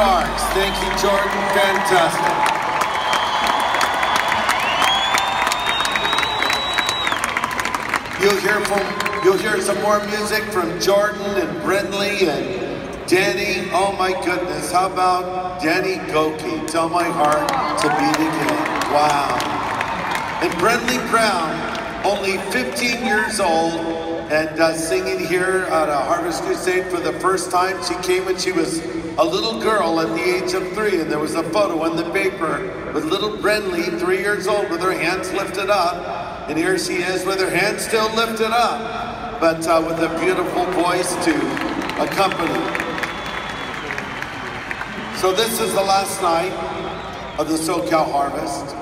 Thank you, Jordan. Fantastic. You'll hear from you'll hear some more music from Jordan and Brentley and Danny. Oh my goodness, how about Danny Gokey? Tell my heart to beat again. Wow. And Brentley Brown, only 15 years old, and uh, singing here at a Harvest Crusade for the first time. She came when she was a little girl at the age of three, and there was a photo in the paper with little Brentley, three years old, with her hands lifted up. And here she is with her hands still lifted up, but uh, with a beautiful voice to accompany. So this is the last night of the SoCal Harvest,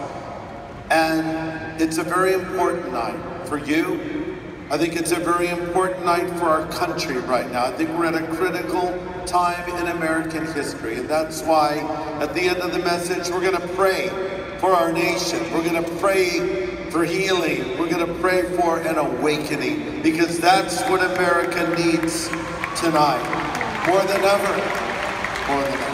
and it's a very important night for you, I think it's a very important night for our country right now. I think we're at a critical time in American history, and that's why at the end of the message, we're going to pray for our nation. We're going to pray for healing. We're going to pray for an awakening, because that's what America needs tonight, more than ever, more than ever.